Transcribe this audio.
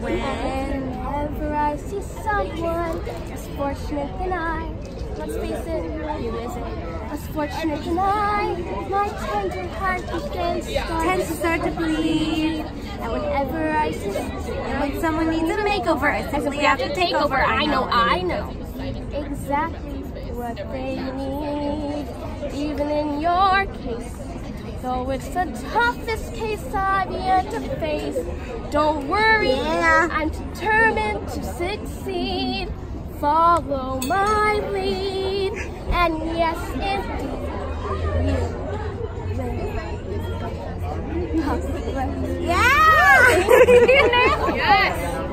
Whenever I see someone as fortunate than I, let's face it, who is it? As fortunate than I, my tender heart begins Tends to start to bleed. And whenever I see And when someone needs a makeover, I simply have to take over. I know, I know exactly what they need. Even in your case, though it's the toughest case I've yet to face. Don't worry, Yeah. I'm determined to succeed. Follow my lead, and yes, indeed, you will. Yeah! yes!